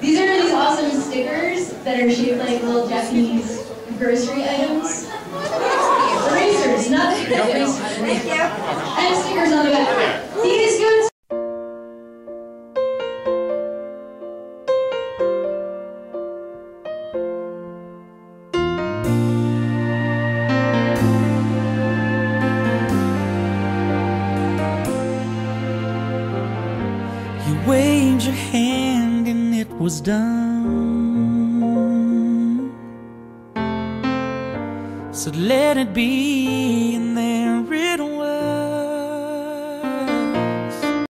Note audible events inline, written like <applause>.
These are these awesome stickers that are shaped like little Japanese grocery items. Erasers, not <laughs> erasers. I And stickers on the back. These go to Thank you. Waved your hand and it was done. So let it be, and